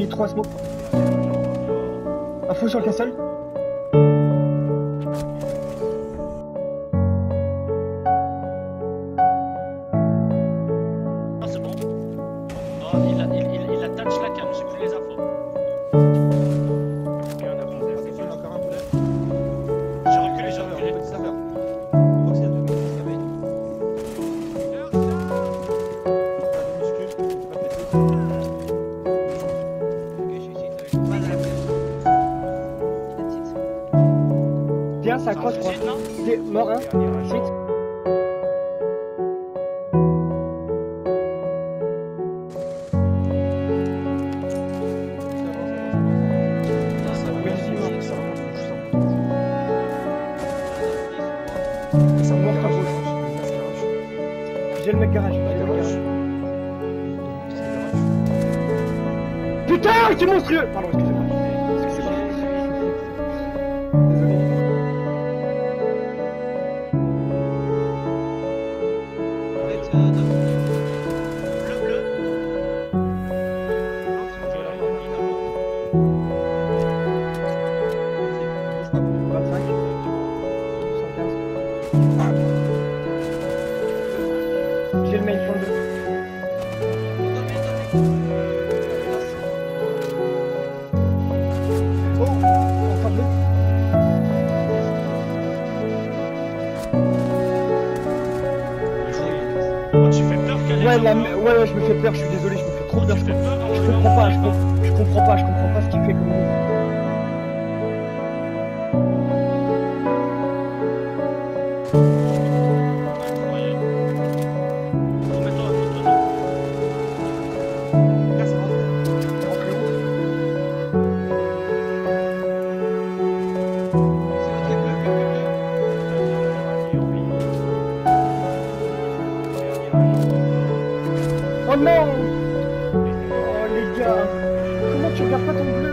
mis 3 smokes. Info sur le castle? 3, je crois. Mort, hein. J'ai le mec garage, j'ai le garage. Putain, c'est monstrueux. Bleu, Ouais, la... ouais, ouais, je me fais peur, je suis désolé, je me fais trop peur. Je, je comprends pas, je, com- je comprends pas, je comprends pas ce qu'il fait comme. Oh non Oh les gars Comment tu regardes pas ton bleu?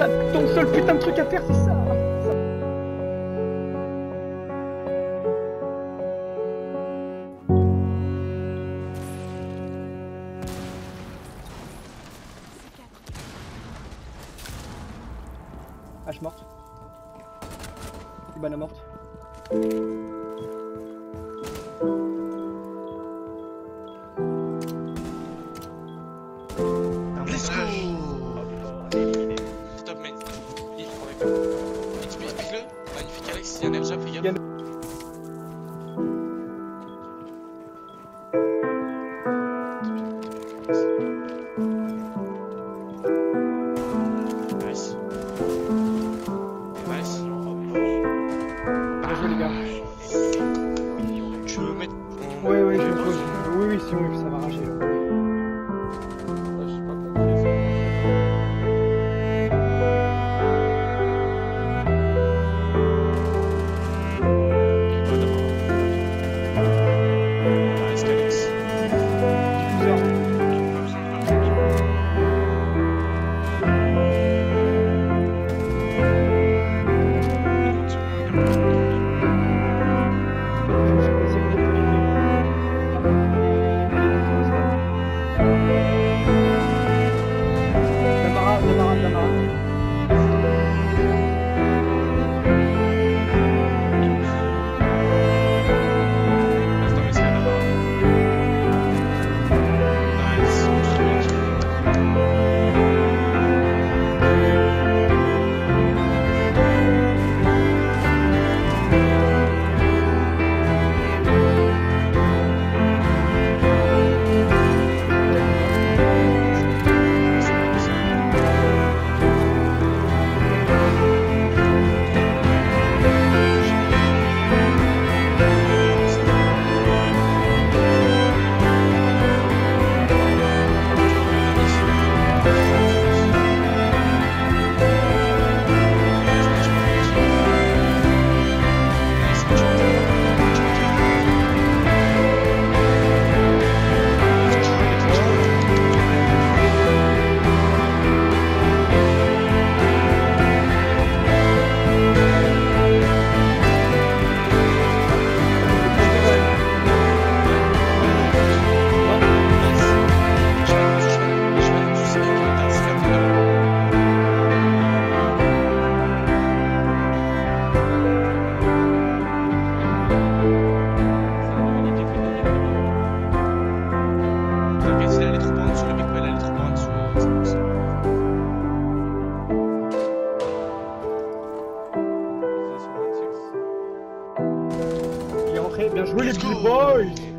T'as ton seul putain de truc à faire, c'est ça H morte. Ibana morte. après. Bien joué les boys